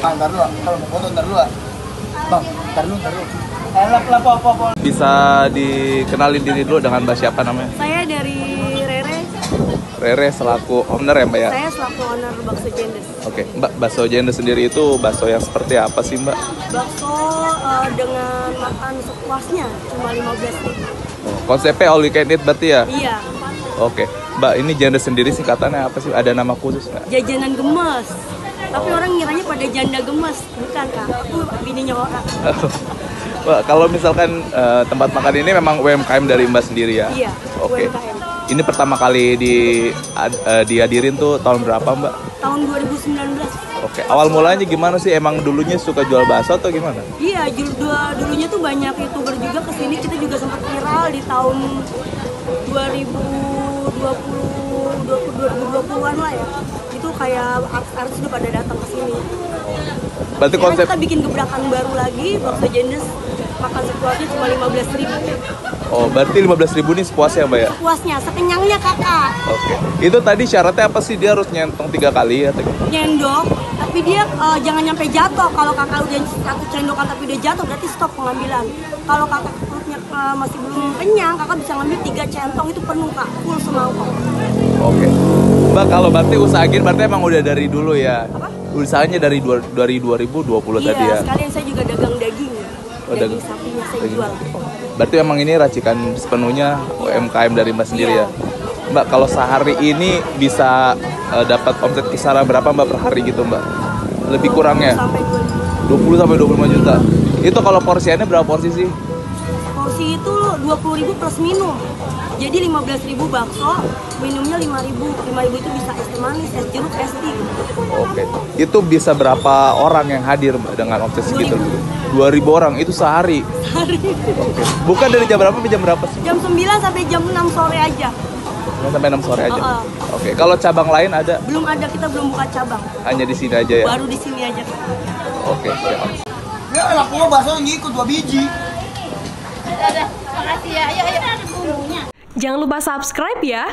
Ah, ntar dulu. Kalau mau foto ntar dulu. ah. Bang, ntar dulu, ntar dulu. Bisa dikenalin diri dulu dengan Mbak siapa namanya? Saya dari Rere, Rere selaku owner ya Mbak ya? saya selaku owner Bakso Jendes. Oke, Mbak, bakso janda sendiri itu bakso yang seperti apa sih Mbak? Bakso eh, dengan makan sepuasnya cuma 15 ribu. Oh, konsepnya all you can eat berarti ya? Iya, Oke, Mbak ini janda sendiri singkatannya apa sih? Ada nama khusus nggak? jajanan gemes. Tapi orang pada janda gemes, bukan kak. Aku bininya orang. Kalau misalkan eh, tempat makan ini memang UMKM dari Mbak sendiri ya? Iya, Oke. UMKM. Ini pertama kali di eh, dihadirin tuh tahun berapa Mbak? Tahun 2019. Oke, awal mulanya gimana sih? Emang dulunya suka jual bakso atau gimana? Iya, dua, dulunya tuh banyak youtuber juga ke sini. Kita juga sempat viral di tahun 2020, 2020-an lah ya. Kayak artis-artis udah pada datang ke sini. Berarti Sekarang konsep kita bikin gebrakan baru lagi, bakso jendes makan sepuasnya cuma 15 ribu. Oh, berarti 15.000 nih sepuasnya Mbak ya? Sepuasnya, sekenyangnya kakak. Oke. Itu tadi syaratnya apa sih? Dia harus nyentong tiga kali atau gimana? Nyendok, tapi dia eh, jangan nyampe jatuh. Kalau kakak udah satu cendokan tapi udah jatuh, berarti stop pengambilan. Kalau kakak perutnya eh, masih belum kenyang, kakak bisa ngambil tiga centong itu penuh kak, full semangkok. Oke. Mbak, kalau berarti usaha gini berarti emang udah dari dulu ya? Apa? Usahanya dari dua, dari 2020 tadi iya, ya? sekalian saya juga dagang daging. Oh, daging dagang. sapinya saya Daging jual. Berarti memang ini racikan sepenuhnya UMKM dari Mbak sendiri Iya. ya? Mbak, kalau sehari ini bisa eh, dapat omset kisaran berapa Mbak per hari gitu Mbak? Lebih kurangnya? Sampai 2000. 20 sampai 25 juta. Itu kalau porsiannya berapa porsi sih? Porsi itu 20.000 plus minum. Jadi 15.000 bakso, minumnya 5.000. 5.000 itu bisa es teh manis, es jeruk, es tea. Oke. Itu bisa berapa orang yang hadir dengan omset segitu? 2000 orang itu sehari. Hari. Oke. Bukan dari jam berapa sampai jam berapa sih? Jam 9 sampai jam 6 sore aja. Sampai 6 sore aja. Heeh. Oke. Kalau cabang lain ada Belum ada, kita belum buka cabang. hanya di sini aja ya. Baru di sini aja. Oke. siap. Ya, elah, gua bakso yang ngikut dua biji. Jangan lupa subscribe ya.